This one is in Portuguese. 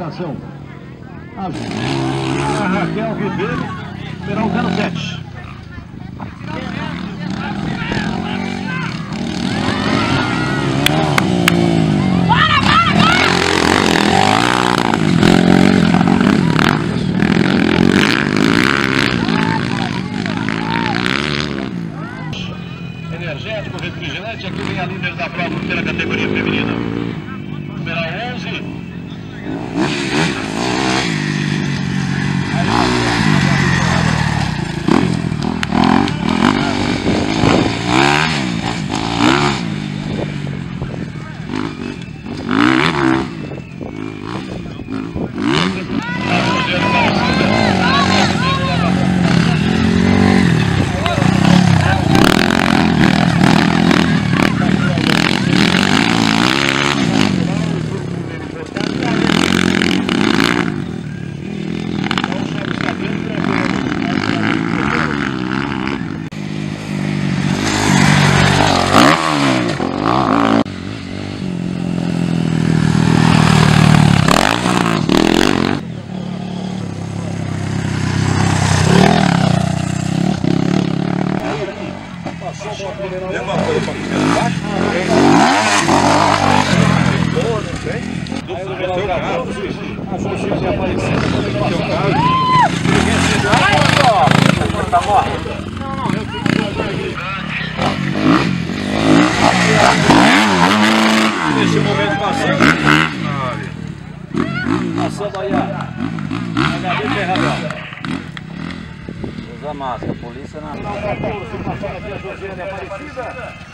colocação a Raquel Ribeiro será o 07. Energético, refrigerante. Aqui vem a líder da prova pela categoria feminina. Numeral 11. Leva uma coisa pra primeiro baixo. Seu carro. A Xuxinha aparecendo. Seu carro. Tá morto. Nesse momento passando. Passando aí, ó. HD Ferradão. Usa máscara, polícia na. Aparecida.